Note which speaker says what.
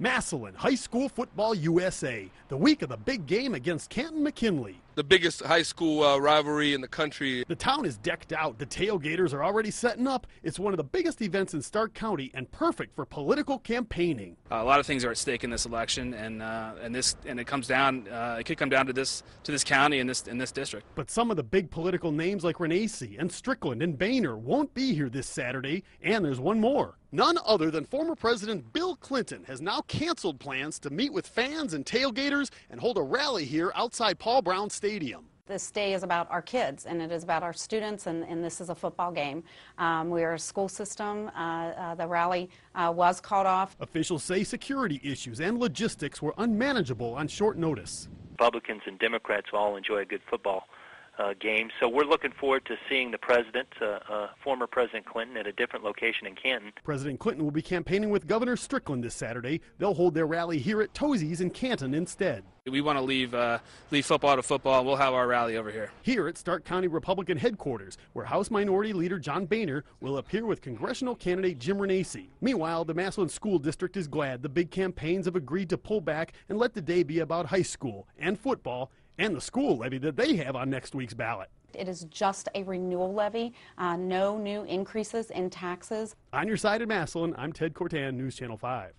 Speaker 1: Massillon High School Football USA, the week of the big game against Canton McKinley.
Speaker 2: The biggest high school uh, rivalry in the country.
Speaker 1: The town is decked out. The tailgaters are already setting up. It's one of the biggest events in Stark County and perfect for political campaigning.
Speaker 3: Uh, a lot of things are at stake in this election, and uh, and this and it comes down. Uh, it could come down to this to this county and this in this district.
Speaker 1: But some of the big political names like Renacci and Strickland and Boehner won't be here this Saturday. And there's one more. None other than former President Bill Clinton has now canceled plans to meet with fans and tailgaters and hold a rally here outside Paul Brown Stadium.
Speaker 4: This day is about our kids and it is about our students, and, and this is a football game. Um, we are a school system. Uh, uh, the rally uh, was called off.
Speaker 1: Officials say security issues and logistics were unmanageable on short notice.
Speaker 5: Republicans and Democrats all enjoy a good football uh, game. So we're looking forward to seeing the president, uh, uh, former President Clinton, at a different location in Canton.
Speaker 1: President Clinton will be campaigning with Governor Strickland this Saturday. They'll hold their rally here at Tozie's in Canton instead.
Speaker 3: We want to leave uh, leave football to football, and we'll have our rally over here.
Speaker 1: Here at Stark County Republican headquarters, where House Minority Leader John Boehner will appear with congressional candidate Jim Renacci. Meanwhile, the Massillon School District is glad the big campaigns have agreed to pull back and let the day be about high school and football and the school levy that they have on next week's ballot.
Speaker 4: It is just a renewal levy, uh, no new increases in taxes.
Speaker 1: On your side in Massillon, I'm Ted Cortan, News Channel 5.